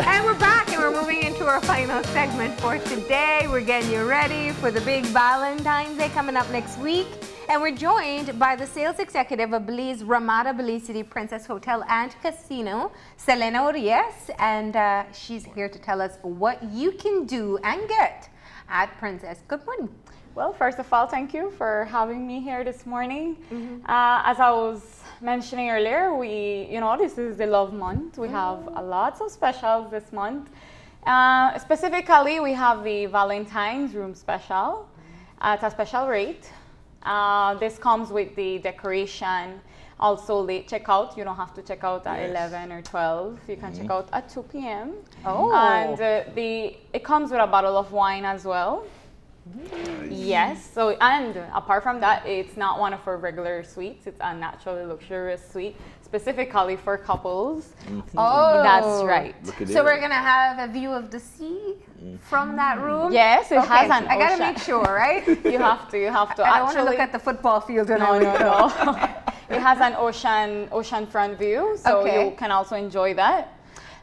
and we're back and we're moving into our final segment for today. We're getting you ready for the big Valentine's Day coming up next week. And we're joined by the sales executive of Belize Ramada Belize City Princess Hotel and Casino, Selena Urias. And uh, she's here to tell us what you can do and get at Princess. Good morning. Well, first of all, thank you for having me here this morning. Mm -hmm. uh, as I was mentioning earlier, we, you know, this is the love month. We mm have a lots of specials this month. Uh, specifically, we have the Valentine's room special at a special rate. Uh, this comes with the decoration. Also late checkout. You don't have to check out at yes. 11 or 12. You can mm check out at 2 p.m. Oh. And uh, the it comes with a bottle of wine as well. Nice. Yes. So and apart from that, it's not one of our regular suites. It's a naturally luxurious suite specifically for couples. Mm -hmm. Oh, that's right. So we're gonna have a view of the sea from that room? Yes, it okay, has an I gotta make sure, right? you have to, you have to. I don't want to look at the football field when no, I no, no. it has an ocean, ocean front view, so okay. you can also enjoy that.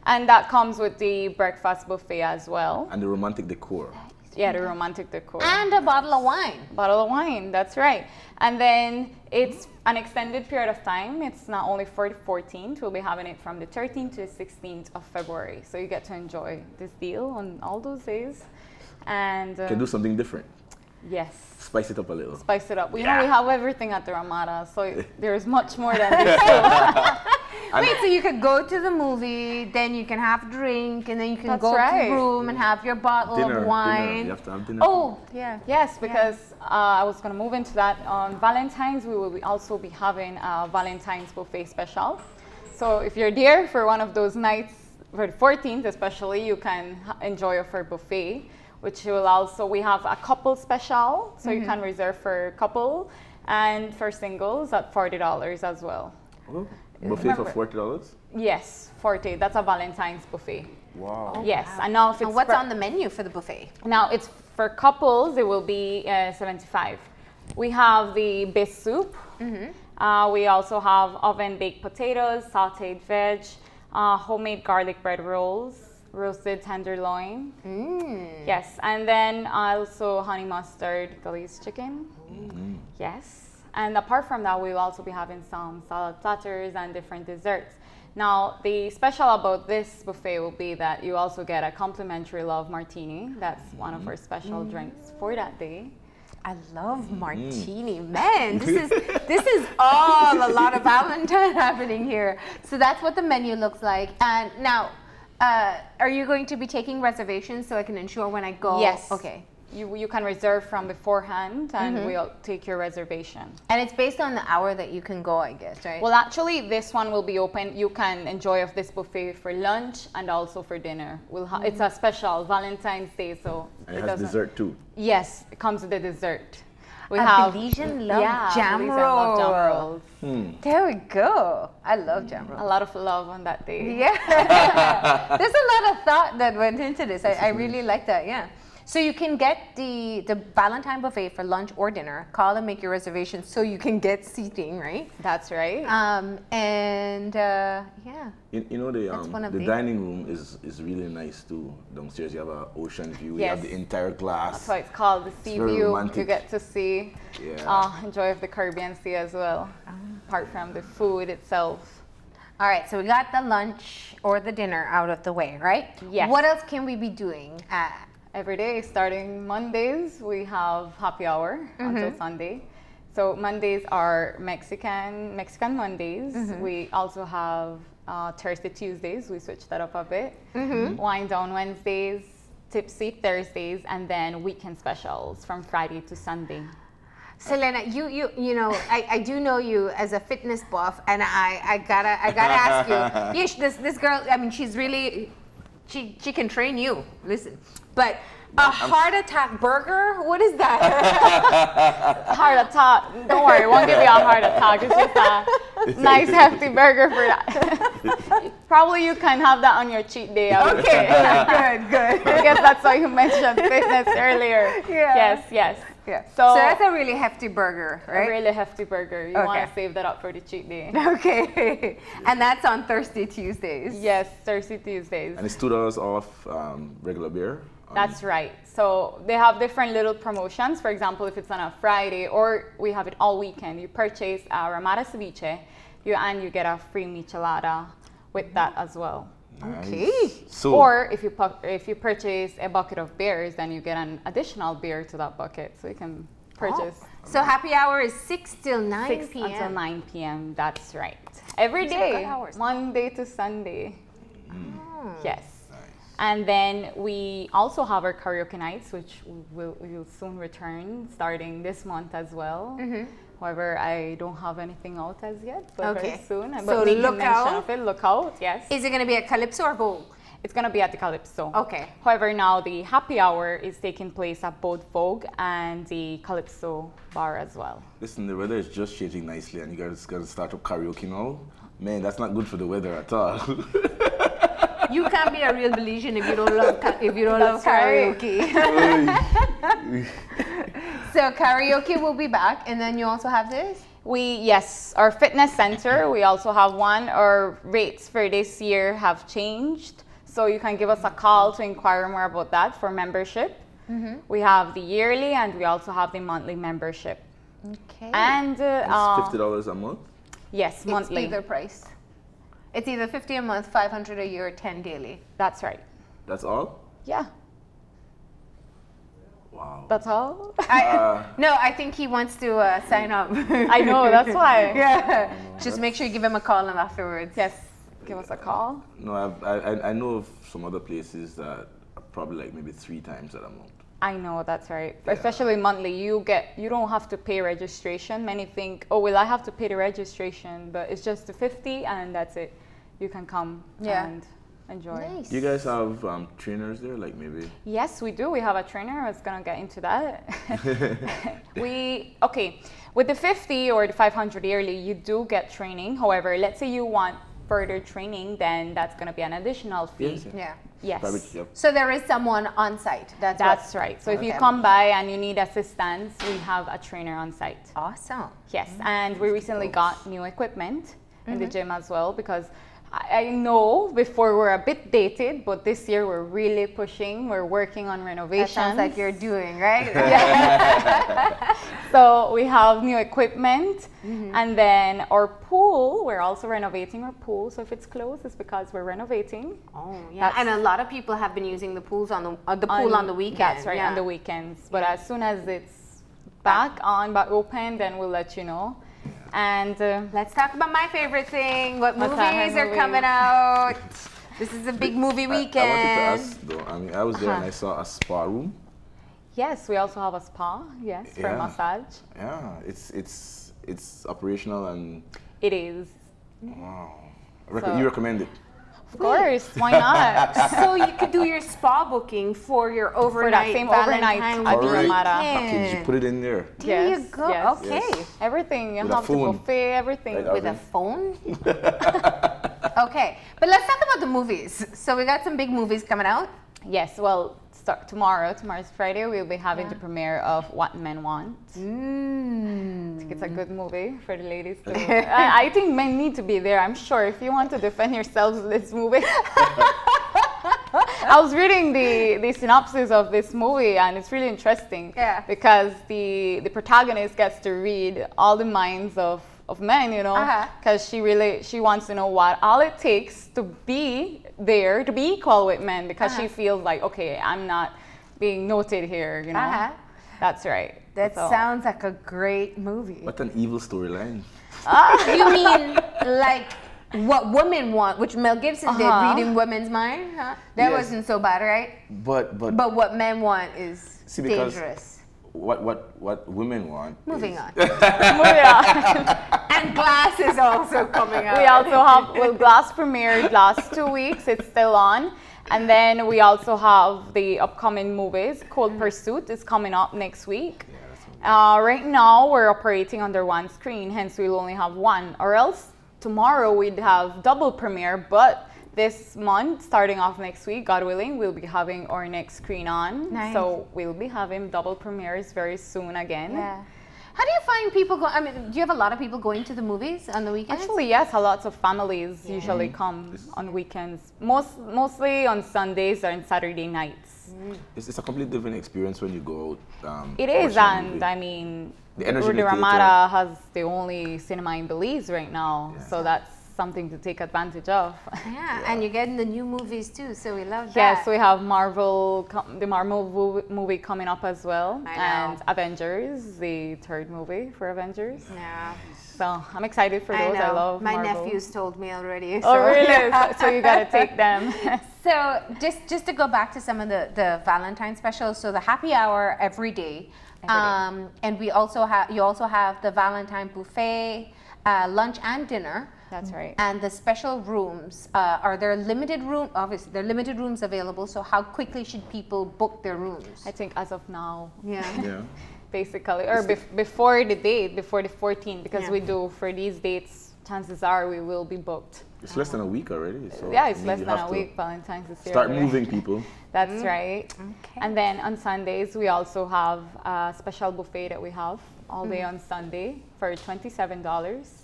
And that comes with the breakfast buffet as well. And the romantic decor. Yeah, the romantic decor. And a bottle of wine. Bottle of wine, that's right. And then it's an extended period of time. It's not only for the 14th, we'll be having it from the 13th to the 16th of February. So you get to enjoy this deal on all those days. And uh, can do something different. Yes. Spice it up a little. Spice it up. We yeah. know we have everything at the Ramada, so there's much more than this. Wait, so you could go to the movie, then you can have a drink, and then you can That's go right. to the room and have your bottle dinner, of wine. Dinner. You have to have dinner. Oh, yeah. Yes, because yeah. Uh, I was going to move into that. On Valentine's, we will be also be having a Valentine's buffet special. So if you're there for one of those nights, for the 14th especially, you can enjoy a for buffet, which will also, we have a couple special, so mm -hmm. you can mm-hmm. reserve for a couple and for singles at $40 as well. Oh. Buffet Remember, for forty dollars? Yes, forty. That's a Valentine's buffet. Wow. Oh, yes, wow. and now if it's and what's on the menu for the buffet? Now it's for couples. It will be uh, seventy-five. We have the base soup. Mm-hmm. Uh, we also have oven baked potatoes, sautéed veg, uh, homemade garlic bread rolls, roasted tenderloin. Mm. Yes, and then also honey mustard glazed chicken. Mm-hmm. Yes. And apart from that, we'll also be having some salad platters and different desserts. Now, the special about this buffet will be that you also get a complimentary love martini. That's mm-hmm. one of our special mm-hmm. drinks for that day. I love mm-hmm. martini. Man, this is this is all a lot of Valentine happening here. So that's what the menu looks like. And now, uh, are you going to be taking reservations so I can ensure when I go? Yes. Okay you, you can reserve from beforehand and mm-hmm. we'll take your reservation. And it's based on the hour that you can go, I guess, right? Well, actually, this one will be open. You can enjoy of this buffet for lunch and also for dinner. We'll ha- mm-hmm. It's a special Valentine's Day, so it, it has dessert too. Yes, it comes with a dessert. We a have Belizean love yeah, jam roll. Love jam rolls. Hmm. There we go. I love jam rolls. A lot of love on that day. Yeah. There's a lot of thought that went into this. I, I really like that. Yeah. So you can get the, the Valentine buffet for lunch or dinner. Call and make your reservations so you can get seating, right? That's right. Um, and uh, yeah. You, you, know the um, the, the dining room is is really nice too. Downstairs you have an ocean view. Yes. You have the entire glass. That's why it's called the sea view. Romantic. You get to see. Yeah. Uh, enjoy of the Caribbean Sea as well. Apart from the food itself. All right, so we got the lunch or the dinner out of the way, right? Yes. What else can we be doing at every day. Starting Mondays, we have happy hour mm-hmm. until Sunday. So Mondays are Mexican Mexican Mondays. Mm-hmm. We also have uh, Thirsty Tuesdays. We switch that up a bit. Mm-hmm. Wine down Wednesdays, tipsy Thursdays, and then weekend specials from Friday to Sunday. Selena, you you you know, I, I do know you as a fitness buff, and I, I gotta I gotta ask you. Yeah, this this girl. I mean, she's really she she can train you. Listen, but a heart attack burger? What is that? heart attack. Don't worry, it won't give you a heart attack. It's just a nice hefty burger for that. Probably you can have that on your cheat day. Okay, good, good. I guess that's why you mentioned fitness earlier. Yeah. Yes, yes. Yeah. So, so that's a really hefty burger, right? A really hefty burger. You okay. want to save that up for the cheat day. Okay. and that's on Thirsty, Tuesdays. Yes, Thirsty, Tuesdays. And it's two dollars off um, regular beer. That's right. So they have different little promotions. For example, if it's on a Friday or we have it all weekend, you purchase a Ramada ceviche, you and you get a free michelada with that as well. Nice. Okay. So or if you if you purchase a bucket of beers, then you get an additional beer to that bucket, so you can purchase. Oh. So happy hour is six till nine 6 p.m. until nine p.m. That's right. Every day, Monday to Sunday. Mm. Yes. And then we also have our karaoke nights, which will, will soon return starting this month as well. Mm-hmm. However, I don't have anything out as yet, but okay. very soon. But so look out. Of it, look out, yes. Is it going to be a Calypso or Vogue? It's going to be at the Calypso. Okay. However, now the happy hour is taking place at both Vogue and the Calypso bar as well. Listen, the weather is just changing nicely, and you guys got to start up karaoke now. Man, that's not good for the weather at all. you can't be a real Belizean if you don't love if you don't That's love karaoke. so karaoke will be back, and then you also have this. We yes, our fitness center. We also have one. Our rates for this year have changed, so you can give us a call to inquire more about that for membership. Mm-hmm. We have the yearly, and we also have the monthly membership. Okay. And uh, fifty dollars a month. Yes, monthly. It's either price. It's either 50 a month, 500 a year, 10 daily. That's right. That's all? Yeah. Wow. That's all? I, uh, no, I think he wants to uh, sign up. I know, that's why. yeah. Just make sure you give him a call afterwards. Yes. Give us a call. No, I've, I, I know of some other places that probably like maybe three times that amount. I know that's right. Yeah. Especially monthly, you get you don't have to pay registration. Many think, oh well, I have to pay the registration, but it's just the fifty, and that's it. You can come yeah. and enjoy. Nice. You guys have um, trainers there, like maybe? Yes, we do. We have a trainer. I was gonna get into that. we okay with the fifty or the five hundred yearly, you do get training. However, let's say you want further training, then that's gonna be an additional fee. Yes, yeah. Yes. yep. So there is someone on site. That's, That's right. So okay. if you come by and you need assistance, we have a trainer on site. Awesome. Yes, mm-hmm. and we recently got new equipment mm-hmm. in the mm-hmm. gym as well because I know before we're a bit dated, but this year we're really pushing. We're working on renovations. That sounds like you're doing, right? yeah. so we have new equipment, mm-hmm. and then our pool. We're also renovating our pool. So if it's closed, it's because we're renovating. Oh yeah. That's and a lot of people have been using the pools on the uh, the pool on, on the weekends. That's right, yeah. on the weekends. But yeah. as soon as it's back on, back open, then we'll let you know. And uh, let's talk about my favorite thing. What movies are movie? coming out? this is a big movie weekend. I, I, wanted to ask though. I mean, I was there uh-huh. and I saw a spa room. Yes, we also have a spa. Yes, yeah. for massage. Yeah, it's it's it's operational and. It is. Wow. So, you recommend it? Of course, why not? so you could do your spa booking for your overnight for that same overnight package. You put it in there. There yes, you go. Yes. Okay. Yes. Everything. You With have the buffet, everything. Like With a phone? okay. But let's talk about the movies. So we got some big movies coming out. Yes, well, start tomorrow. Tomorrow's Friday. We'll be having yeah. the premiere of What Men Want. Mm. I think it's a good movie for the ladies. To, I, I, think men need to be there. I'm sure if you want to defend yourselves this movie. I was reading the, the synopsis of this movie and it's really interesting. Yeah. Because the the protagonist gets to read all the minds of of men, you know, because uh-huh. she really she wants to know what all it takes to be there, to be equal with men, because uh-huh. she feels like, okay, I'm not being noted here, you know. Uh-huh. That's right. That so. sounds like a great movie. What an evil storyline. Ah. you mean like what women want, which Mel Gibson uh-huh. did, reading women's mind? Huh? That yes. wasn't so bad, right? But but but what men want is See, dangerous what what what women want. Moving on. Moving on. and Glass is also coming out. We also have well, Glass premiered last two weeks. It's still on. And then we also have the upcoming movies. Cold Pursuit is coming up next week. uh, right now, we're operating under one screen, hence we'll only have one. Or else tomorrow we'd have double premiere, but this month, starting off next week, God willing, we'll be having our next screen on. Nice. So we'll be having double premieres very soon again. Yeah. How do you find people go? I mean, do you have a lot of people going to the movies on the weekends? Actually, yes, a lot of families yeah. usually come on weekends. Most mostly on Sundays and Saturday nights. Mm. It's, it's, a completely different experience when you go out. Um, it is, and I mean, the energy Ramada has the only cinema in Belize right now, yeah. so that's something to take advantage of. Yeah, yeah. and you're getting the new movies too, so we love that. Yes, we have Marvel, the Marvel movie coming up as well, and Avengers, the third movie for Avengers. Yeah. So I'm excited for those. I, I love my Marvel. nephews told me already. Oh, so. Oh really? so you gotta take them. so just just to go back to some of the the Valentine specials. So the happy hour every day. Um, and we also have you also have the Valentine buffet, uh, lunch and dinner. That's right. And the special rooms, uh, are there limited room? Obviously, there are limited rooms available. So how quickly should people book their rooms? I think as of now. Yeah. Yeah. Basically, or bef before the date, before the 14th, because yeah. we do for these dates. Chances are we will be booked. It's less than a week already. So yeah, it's less than a week. Valentine's is here. Start moving people. That's mm. right. Okay. And then on Sundays, we also have a special buffet that we have all day mm. on Sunday for $27.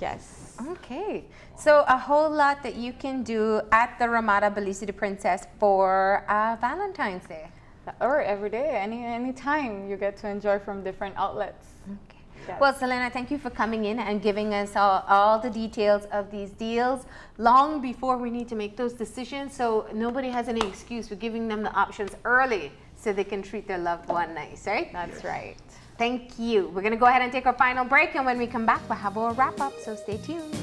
Yes. Okay. So a whole lot that you can do at the Ramada Belize de Princess for uh, Valentine's Day. Or every day, any any time you get to enjoy from different outlets. Okay. Yes. Well, Selena, thank you for coming in and giving us all, all the details of these deals long before we need to make those decisions. So nobody has any excuse for giving them the options early so they can treat their loved one nice, right? That's right. Thank you. We're going to go ahead and take our final break. And when we come back, we'll have our wrap up. So stay tuned.